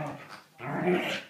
よし。